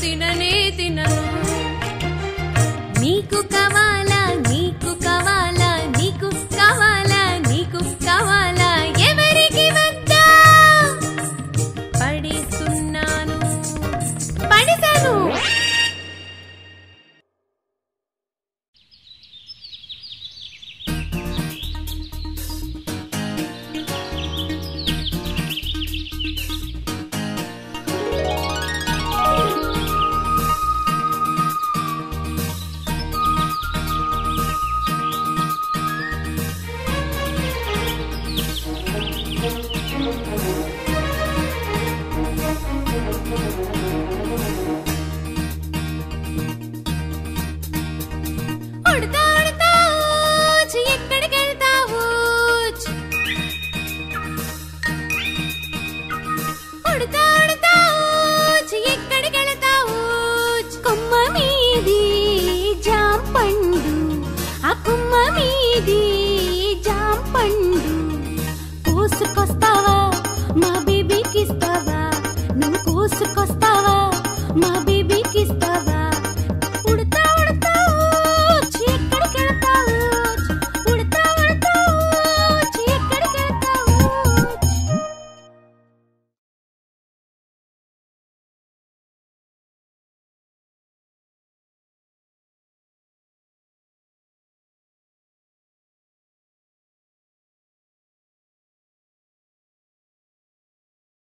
ದಿನನೇ ದಿನನು కోసుకొస్తావా? మా బేబీకి ఇస్తావా నువ్వు కోసుకొస్తావా? మా బేబీకి ఇస్తావా ఉడతా ఉడతావు చీకడికి వెళ్తావు?